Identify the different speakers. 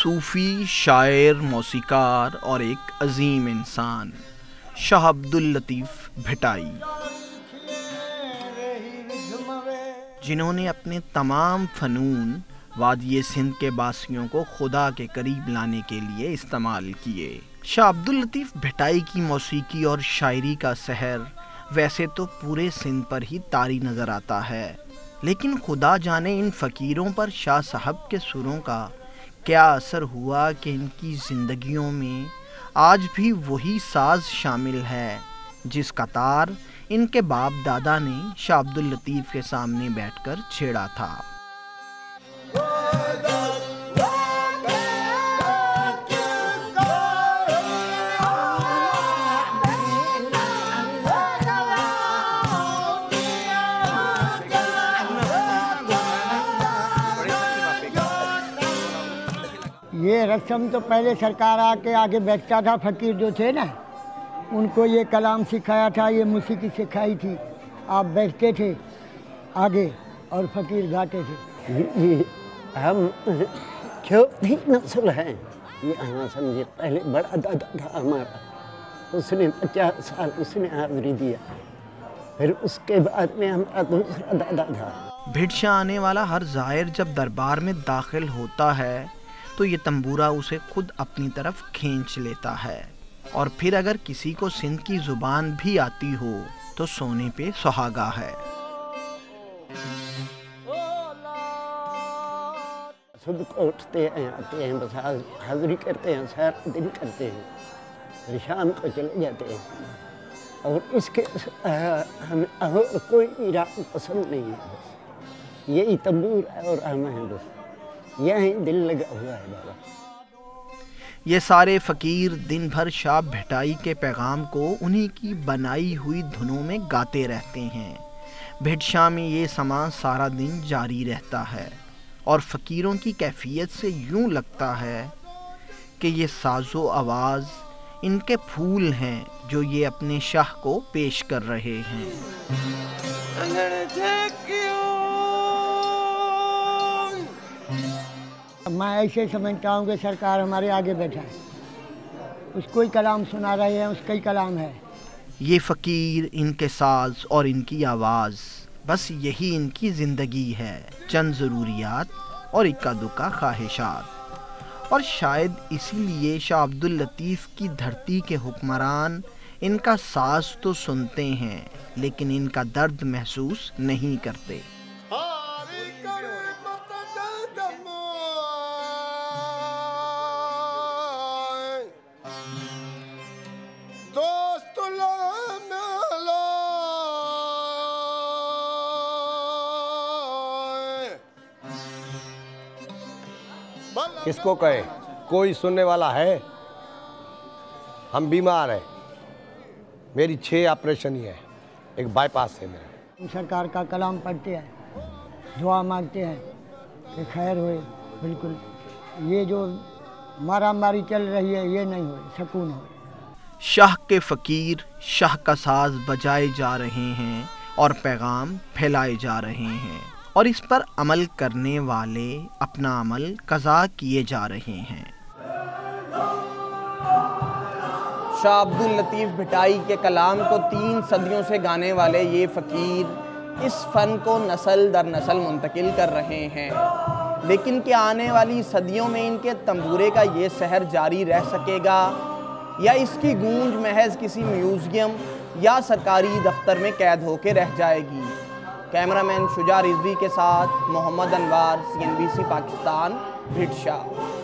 Speaker 1: सूफ़ी शायर, मौसीकार और एक अजीम इंसान, शाह अब्दुल लतीफ़ भिटाई। जिन्होंने अपने तमाम फ़नून वादी सिंध के बासियों को खुदा के करीब लाने के लिए इस्तेमाल किए। शाह अब्दुल लतीफ़ भिटाई की मौसीकी और शायरी का सहर वैसे तो पूरे सिंध पर ही तारी नज़र आता है, लेकिन खुदा जाने इन फ़कीरों पर शाह साहब के सुरों का क्या असर हुआ कि इनकी ज़िंदगियों में आज भी वही साज शामिल है जिसका तार इनके बाप दादा ने शाह अब्दुल लतीफ़ के सामने बैठकर छेड़ा था?
Speaker 2: ये रस्म तो पहले सरकार आके आगे बैठता था फकीर जो थे ना उनको ये कलाम सिखाया था ये मूसीकी सिखाई थी। आप बैठते थे आगे और फकीर गाते थे।
Speaker 3: ये हम छोटी नस्ल हैं ये हाँ समझे पहले बड़ा दादा था हमारा उसने पचास साल उसने हाजिरी दिया फिर उसके बाद में हमारा दूसरा दादा था।
Speaker 1: भिड़शा आने वाला हर जायर जब दरबार में दाखिल होता है तो ये तंबूरा उसे खुद अपनी तरफ़ खींच लेता है। और फिर अगर किसी को सिंध की ज़ुबान भी आती हो तो सोने पे सुहागा है।
Speaker 3: सुबह को उठते हैं, आते हैं, बस हाजिरी करते हैं, सारा दिन करते हैं, फिर शाम को चले जाते हैं। और इसके हमें और कोई इरादा पसंद नहीं है, बस। यही तंबूर है और हम हैं, बस। यही दिल लगा हुआ है बाबा।
Speaker 1: ये सारे फ़कीर दिन भर शाह भिटाई के पैगाम को उन्हीं की बनाई हुई धुनों में गाते रहते हैं। भिटशा में ये समा सारा दिन जारी रहता है और फ़कीरों की कैफियत से यूँ लगता है कि ये साजो आवाज़ इनके फूल हैं जो ये अपने शाह को पेश कर रहे हैं।
Speaker 2: मैं ऐसे समझता हूँ कि सरकार हमारे आगे बैठा है। उसको ही कलाम सुना रहे हैं उसका ही कलाम है।
Speaker 1: ये फ़कीर इनके साज और इनकी आवाज़, बस यही इनकी ज़िंदगी है, चंद ज़रूरियात और इक्का दुक्का ख्वाहिशात। और शायद इसीलिए शाह अब्दुल लतीफ़ की धरती के हुक्मरान इनका साज तो सुनते हैं, लेकिन इनका दर्द महसूस नहीं करते।
Speaker 4: किसको कहे? कोई सुनने वाला है? हम बीमार हैं। मेरी छः ऑपरेशन ही है। एक बाईपास है मेरा।
Speaker 2: सरकार का कलाम पढ़ते हैं दुआ मांगते हैं कि खैर होए बिल्कुल। ये जो मारा मारी चल रही है ये नहीं हो सकून हो
Speaker 1: शाह के फ़कीर शाह का साज बजाए जा रहे हैं और पैगाम फैलाए जा रहे हैं। और इस पर अमल करने वाले अपना अमल कज़ा किए जा रहे हैं।
Speaker 5: शाह अब्दुल लतीफ़ भिटाई के कलाम को तीन सदियों से गाने वाले ये फ़कीर इस फ़न को नस्ल दर नस्ल मुंतकिल कर रहे हैं। लेकिन क्या आने वाली सदियों में इनके तंबूरे का ये सहर जारी रह सकेगा? या इसकी गूंज महज किसी म्यूज़ियम या सरकारी दफ्तर में कैद होकर रह जाएगी? कैमरामैन शुजा रिजवी के साथ मोहम्मद अनवार सी पाकिस्तान भिटशाह